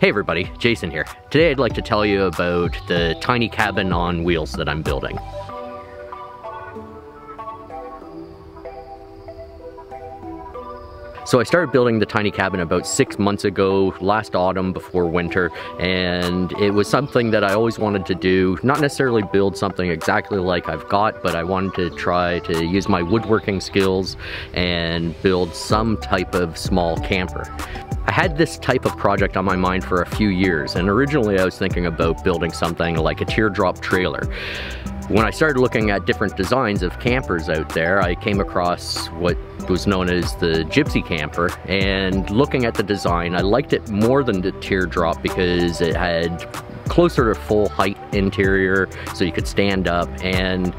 Hey everybody, Jason here. Today I'd like to tell you about the tiny cabin on wheels that I'm building. So I started building the tiny cabin about six months ago, last autumn before winter, and it was something that I always wanted to do, not necessarily build something exactly like I've got, but I wanted to try to use my woodworking skills and build some type of small camper. I had this type of project on my mind for a few years, and originally I was thinking about building something like a teardrop trailer. When I started looking at different designs of campers out there, I came across what was known as the Gypsy Camper, and looking at the design, I liked it more than the teardrop because it had closer to full height interior, so you could stand up, and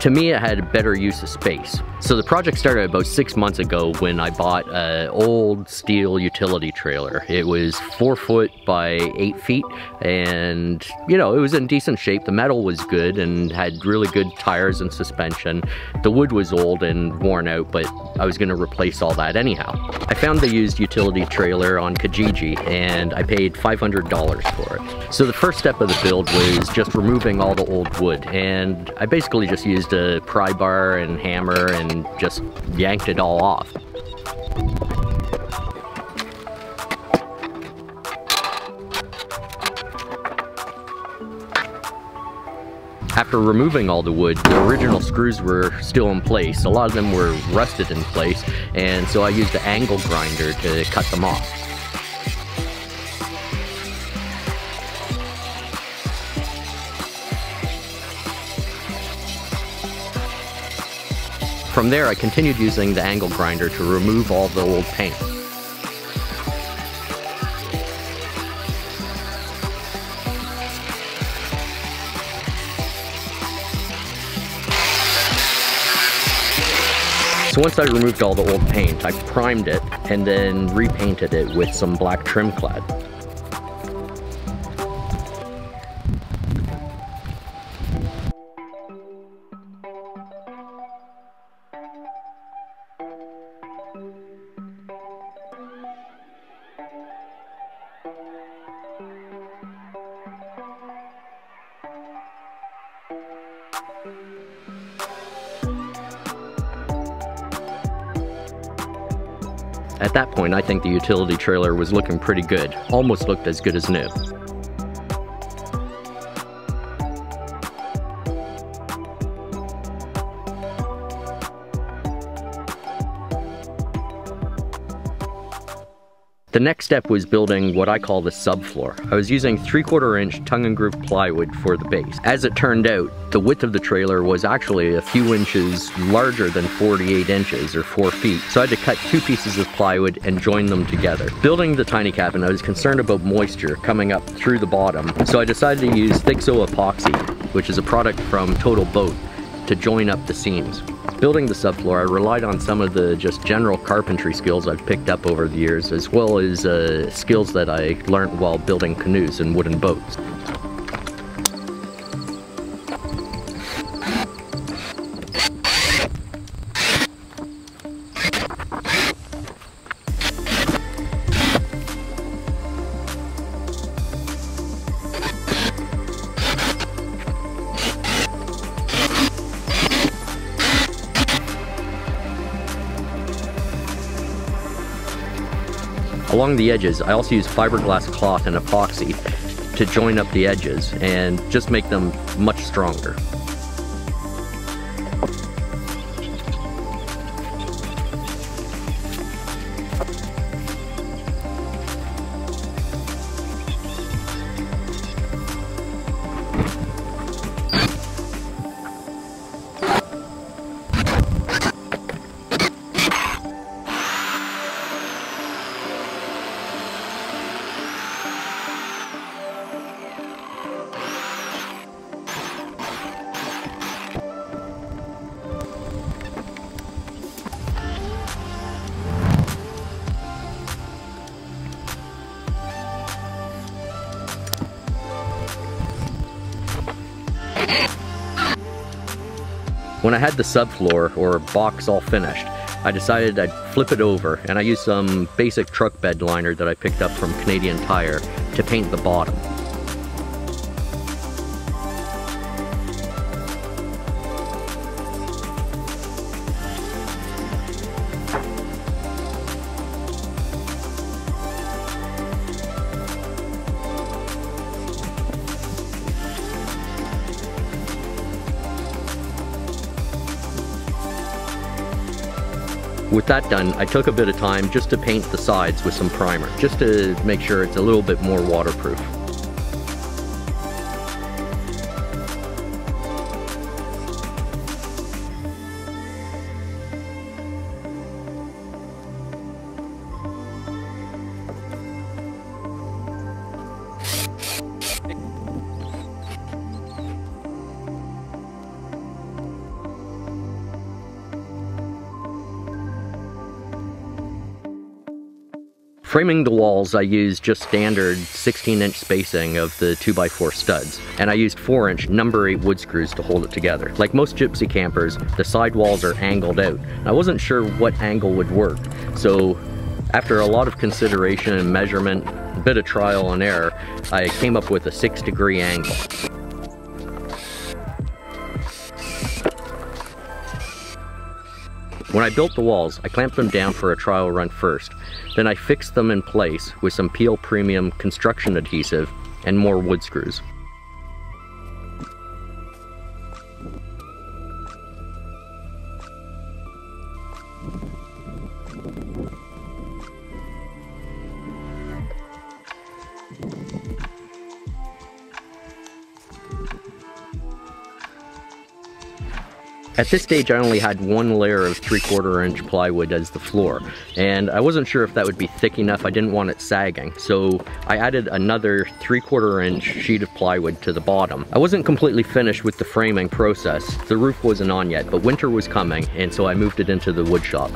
to me it had a better use of space. So the project started about six months ago when I bought an old steel utility trailer. It was four foot by eight feet and you know, it was in decent shape. The metal was good and had really good tires and suspension. The wood was old and worn out, but I was gonna replace all that anyhow. I found the used utility trailer on Kijiji and I paid $500 for it. So the first step of the build was just removing all the old wood and I basically just used a pry bar and hammer and and just yanked it all off. After removing all the wood, the original screws were still in place. A lot of them were rusted in place, and so I used an angle grinder to cut them off. From there, I continued using the angle grinder to remove all the old paint. So once I removed all the old paint, I primed it and then repainted it with some black Tremclad. At that point, I think the utility trailer was looking pretty good, almost looked as good as new. The next step was building what I call the subfloor. I was using 3 quarter inch tongue and groove plywood for the base. As it turned out, the width of the trailer was actually a few inches larger than 48 inches or 4 feet, so I had to cut two pieces of plywood and join them together. Building the tiny cabin, I was concerned about moisture coming up through the bottom, so I decided to use Thixo epoxy, which is a product from Total Boat, to join up the seams. Building the subfloor, I relied on some of the just general carpentry skills I've picked up over the years, as well as uh, skills that I learned while building canoes and wooden boats. Along the edges, I also use fiberglass cloth and epoxy to join up the edges and just make them much stronger. When I had the subfloor or box all finished, I decided I'd flip it over and I used some basic truck bed liner that I picked up from Canadian Tire to paint the bottom. With that done, I took a bit of time just to paint the sides with some primer, just to make sure it's a little bit more waterproof. Framing the walls, I used just standard 16 inch spacing of the 2x4 studs, and I used 4 inch number 8 wood screws to hold it together. Like most gypsy campers, the side walls are angled out. I wasn't sure what angle would work, so after a lot of consideration and measurement, a bit of trial and error, I came up with a 6 degree angle. When I built the walls, I clamped them down for a trial run first. Then I fixed them in place with some PL Premium construction adhesive and more wood screws. At this stage I only had one layer of 3 quarter inch plywood as the floor and I wasn't sure if that would be thick enough, I didn't want it sagging so I added another 3 quarter inch sheet of plywood to the bottom. I wasn't completely finished with the framing process, the roof wasn't on yet but winter was coming and so I moved it into the wood shop.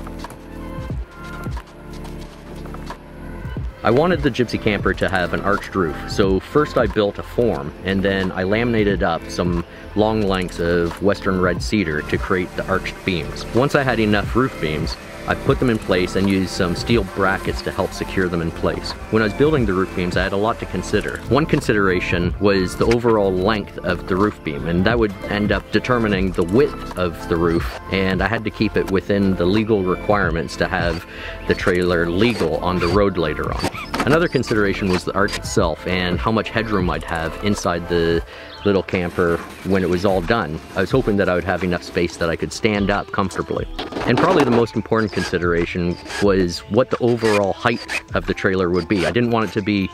I wanted the Gypsy Camper to have an arched roof, so first I built a form, and then I laminated up some long lengths of western red cedar to create the arched beams. Once I had enough roof beams, I put them in place and used some steel brackets to help secure them in place. When I was building the roof beams, I had a lot to consider. One consideration was the overall length of the roof beam, and that would end up determining the width of the roof, and I had to keep it within the legal requirements to have the trailer legal on the road later on. Another consideration was the arch itself and how much headroom I'd have inside the little camper when it was all done. I was hoping that I would have enough space that I could stand up comfortably. And probably the most important consideration was what the overall height of the trailer would be. I didn't want it to be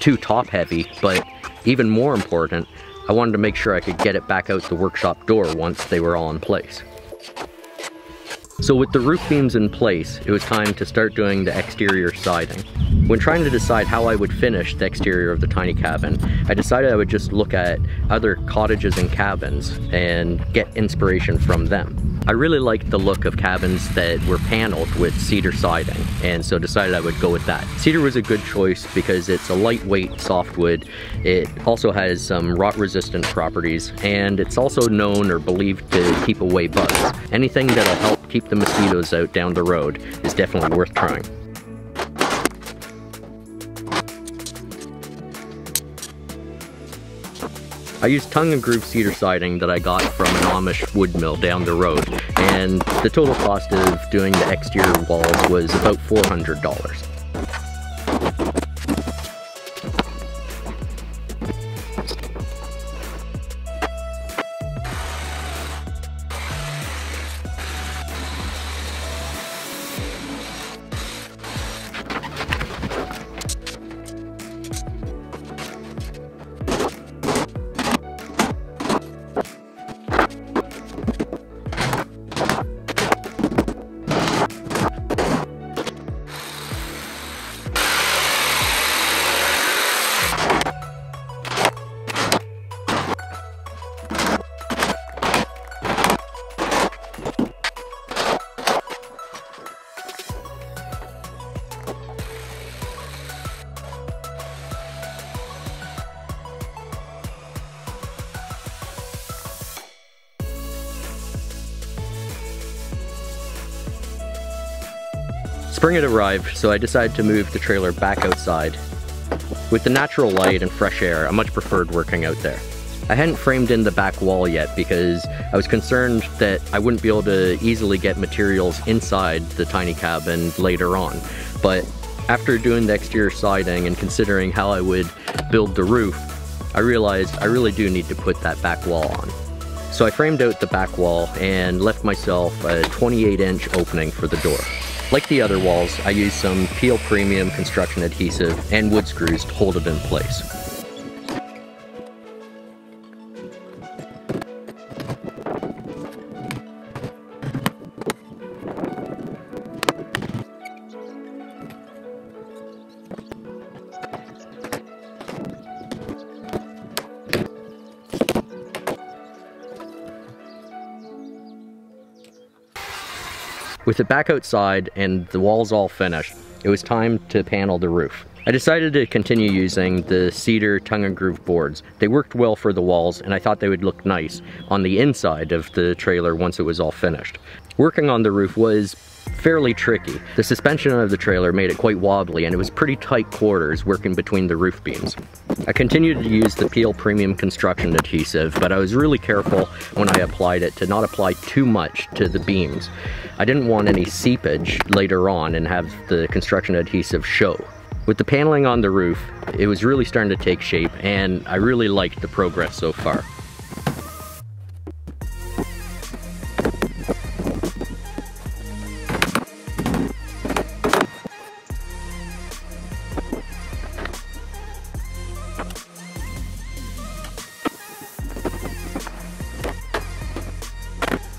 too top heavy, but even more important, I wanted to make sure I could get it back out the workshop door once they were all in place. So with the roof beams in place, it was time to start doing the exterior siding. When trying to decide how I would finish the exterior of the tiny cabin, I decided I would just look at other cottages and cabins and get inspiration from them. I really liked the look of cabins that were paneled with cedar siding and so decided I would go with that. Cedar was a good choice because it's a lightweight softwood. It also has some rot resistant properties and it's also known or believed to keep away bugs. Anything that'll help keep the mosquitoes out down the road is definitely worth trying. I used tongue and groove cedar siding that I got from an Amish wood mill down the road, and the total cost of doing the exterior walls was about $400. Spring had arrived, so I decided to move the trailer back outside. With the natural light and fresh air, I much preferred working out there. I hadn't framed in the back wall yet because I was concerned that I wouldn't be able to easily get materials inside the tiny cabin later on. But after doing the exterior siding and considering how I would build the roof, I realized I really do need to put that back wall on. So I framed out the back wall and left myself a 28 inch opening for the door. Like the other walls, I used some PL Premium construction adhesive and wood screws to hold it in place. With it back outside and the walls all finished, it was time to panel the roof. I decided to continue using the cedar tongue and groove boards. They worked well for the walls and I thought they would look nice on the inside of the trailer once it was all finished. Working on the roof was fairly tricky. The suspension of the trailer made it quite wobbly and it was pretty tight quarters working between the roof beams. I continued to use the PL Premium Construction Adhesive, but I was really careful when I applied it to not apply too much to the beams. I didn't want any seepage later on and have the construction adhesive show. With the paneling on the roof, it was really starting to take shape and I really liked the progress so far.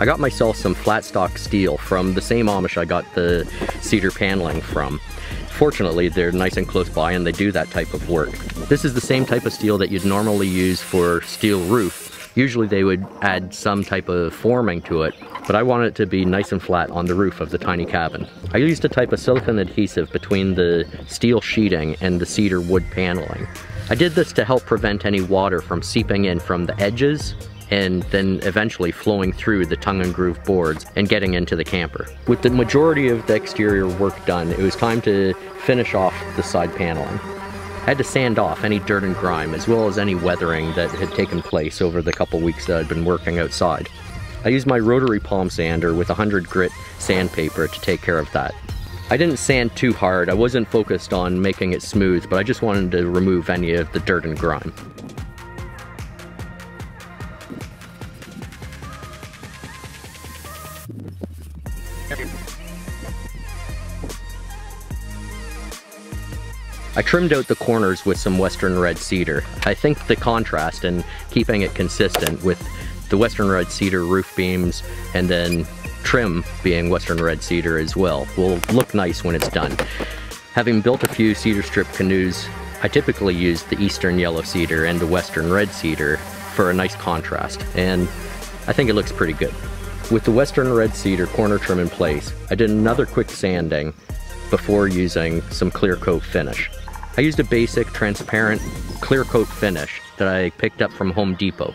I got myself some flat stock steel from the same Amish I got the cedar paneling from. Fortunately, they're nice and close by and they do that type of work. This is the same type of steel that you'd normally use for steel roof. Usually they would add some type of forming to it, but I wanted it to be nice and flat on the roof of the tiny cabin. I used a type of silicone adhesive between the steel sheeting and the cedar wood paneling. I did this to help prevent any water from seeping in from the edges and then eventually flowing through the tongue and groove boards and getting into the camper. With the majority of the exterior work done, it was time to finish off the side paneling. I had to sand off any dirt and grime as well as any weathering that had taken place over the couple weeks that I'd been working outside. I used my rotary palm sander with 100 grit sandpaper to take care of that. I didn't sand too hard, I wasn't focused on making it smooth, but I just wanted to remove any of the dirt and grime. I trimmed out the corners with some Western Red Cedar. I think the contrast and keeping it consistent with the Western Red Cedar roof beams and then trim being Western Red Cedar as well will look nice when it's done. Having built a few cedar strip canoes, I typically use the Eastern Yellow Cedar and the Western Red Cedar for a nice contrast and I think it looks pretty good. With the Western Red Cedar corner trim in place, I did another quick sanding before using some clear coat finish. I used a basic transparent clear coat finish that I picked up from Home Depot.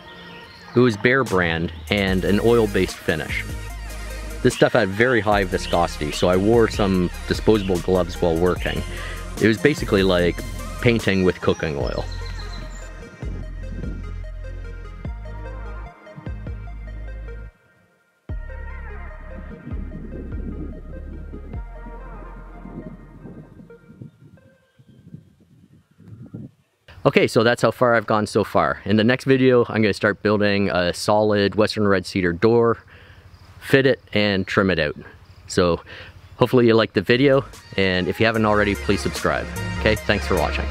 It was Behr brand and an oil-based finish. This stuff had very high viscosity, so I wore some disposable gloves while working. It was basically like painting with cooking oil. Okay, so that's how far I've gone so far. In the next video, I'm gonna start building a solid Western Red Cedar door, fit it, and trim it out. So hopefully you liked the video, and if you haven't already, please subscribe. Okay, thanks for watching.